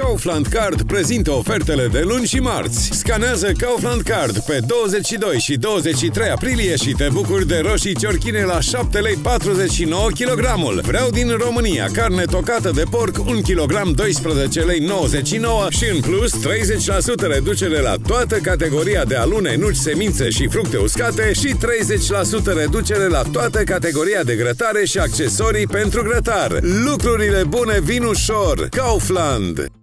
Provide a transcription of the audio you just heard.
Kaufland Card prezintă ofertele de luni și marți. Scanează Kaufland Card pe 22 și 23 aprilie și te bucuri de roșii ciorchine la 7 lei 49 kg. Vreau din România carne tocată de porc 1 kg 12 lei 99 și în plus 30% reducere la toată categoria de alune, nuci, semințe și fructe uscate și 30% reducere la toată categoria de grătare și accesorii pentru grătar. Lucrurile bune vin ușor. Kaufland!